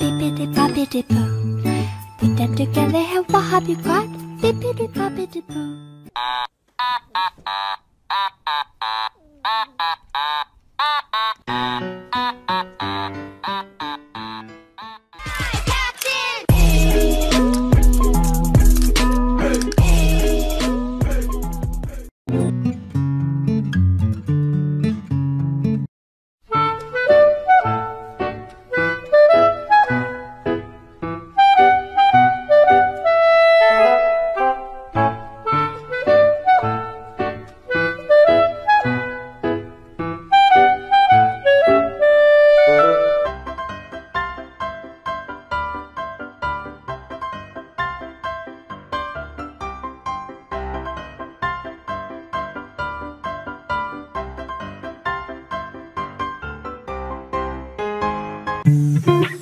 Bippity boppity boo. Put them together and what have you got? Bippity boppity boo. Thank